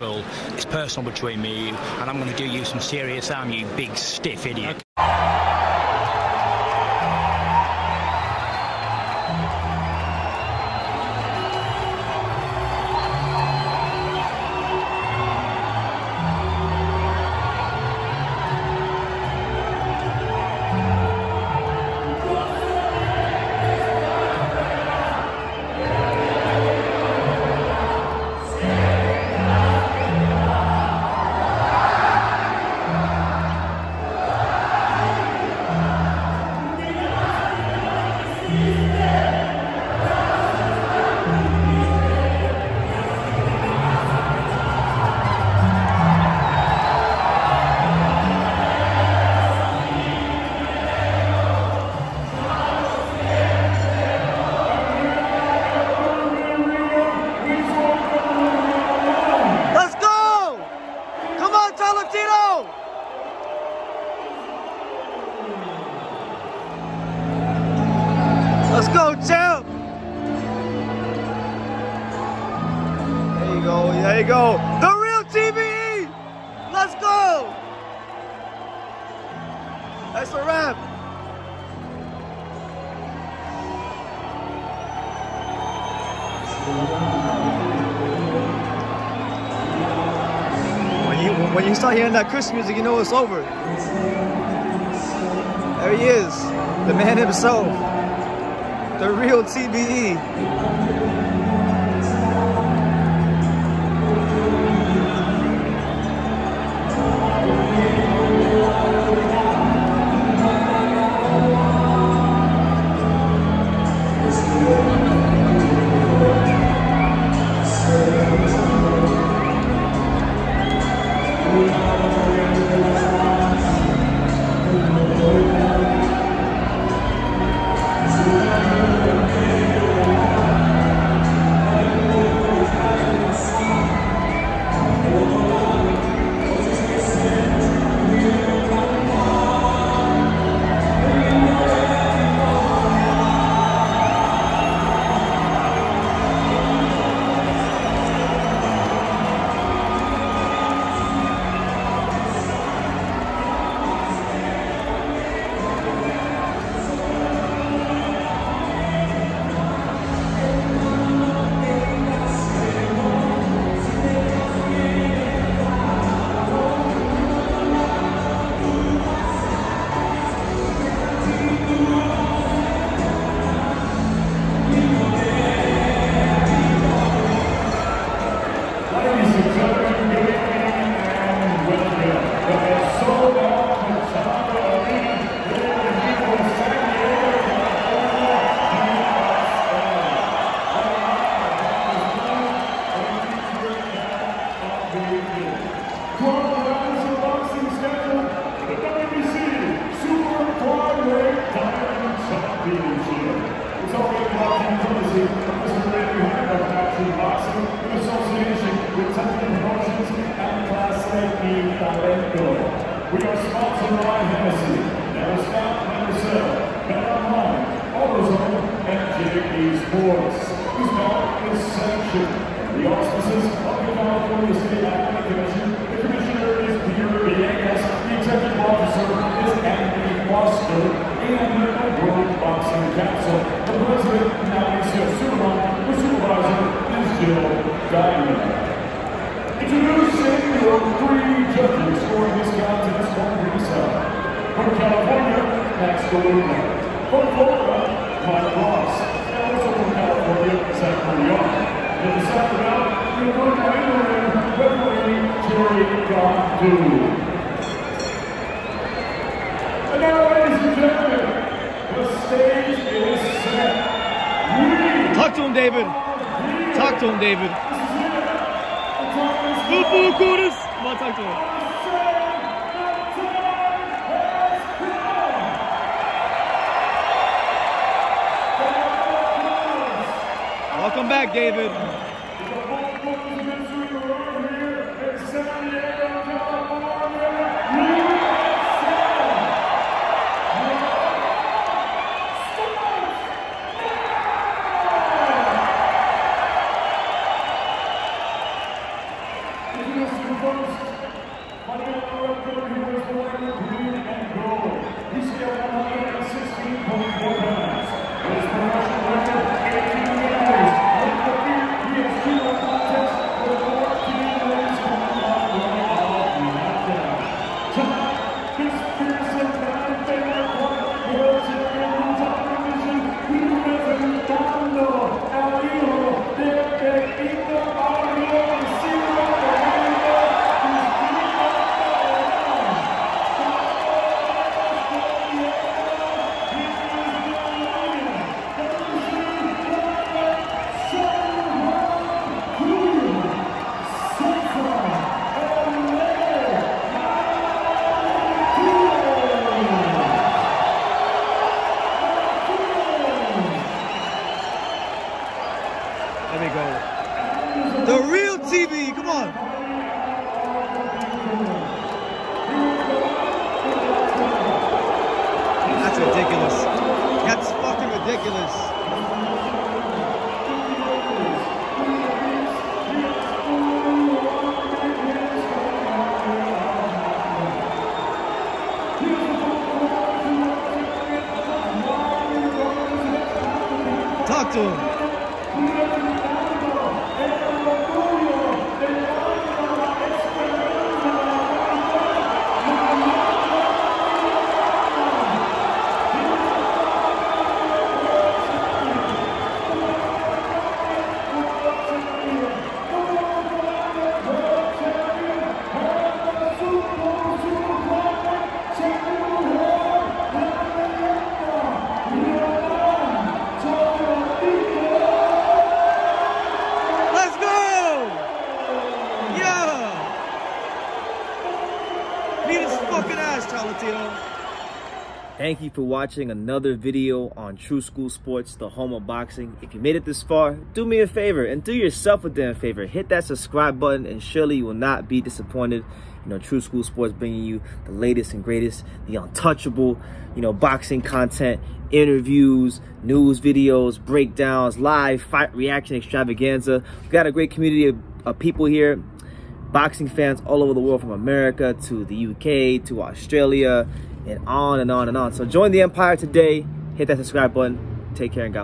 It's personal between me and and I'm going to do you some serious harm, you big stiff idiot. Let's There you go. The real TBE! Let's go! That's a wrap. When you when you start hearing that Christmas music, you know it's over. There he is, the man himself, the real. TBE. By Hennessy, and Sports. Is. The of the California Athletic Commission. The commissioner is. The executive officer is Foster. And the World Boxing Council. The president. The supervisor is Diamond. From California, Max Galuna. From Florida, Mike Ross. And also from California, Zach Leon. In the second round, we have from England, referee Terry Gondu. And now, ladies and gentlemen, the stage is set. We Talk to him, David. Talk to him, David. Football quarters. Come on, talk to him. Welcome back, David. Chocolatito. Thank you for watching another video on Tru School Sports, the home of boxing. If you made it this far, do me a favor and do yourself a damn favor. Hit that subscribe button and surely you will not be disappointed. You know, Tru School Sports bringing you the latest and greatest, the untouchable, you know, boxing content, interviews, news videos, breakdowns, live fight reaction extravaganza. We've got a great community of, of people here boxing fans all over the world from America to the UK to Australia and on and on and on. So join the empire today. Hit that subscribe button. Take care and God.